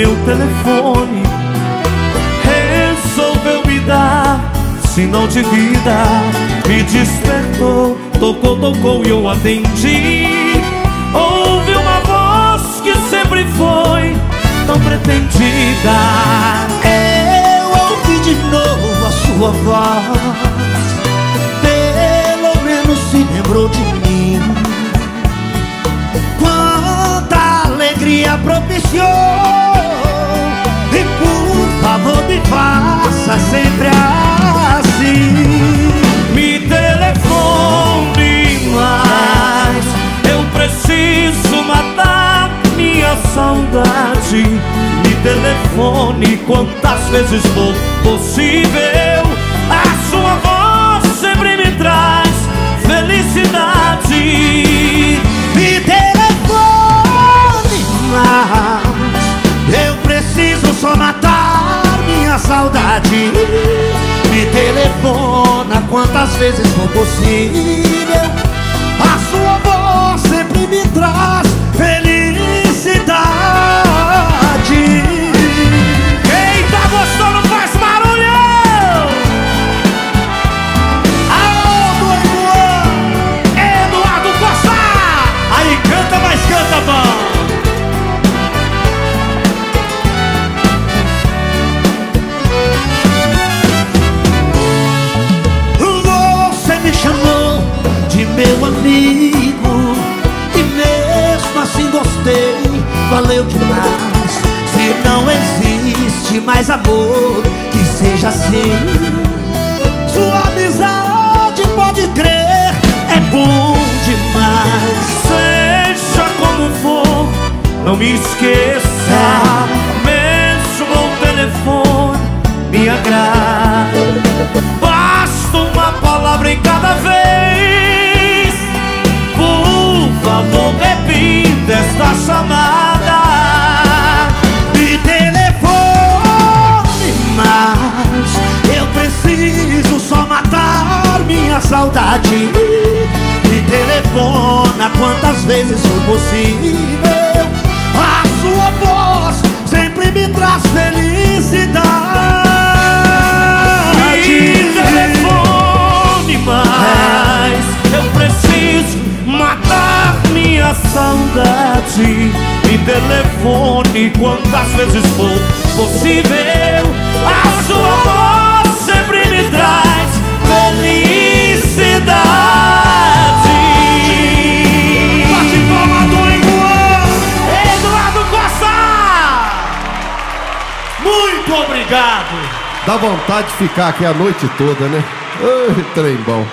meu telefone. Resolveu me dar sinal de vida. Me despertou, tocou, tocou e eu atendi. Ouvi uma voz que sempre foi tão pretendida. Eu ouvi de novo a sua voz. Pelo menos se lembrou de mim. Quanta alegria propiciou me faça sempre assim. Me telefone mais. Eu preciso matar minha saudade. Me telefone quantas vezes for possível saudade. Me telefona quantas vezes for possível valeu demais. Se não existe mais amor, que seja assim Sua amizade pode crer, é bom demais. Seja como for, não me esqueça Me telefona quantas vezes for possível. A sua voz sempre me traz felicidade. Me telefone mais Eu preciso matar minha saudade Me telefone quantas vezes for possível A sua voz obrigado Dá vontade de ficar aqui a noite toda, né? Ai, trem bom.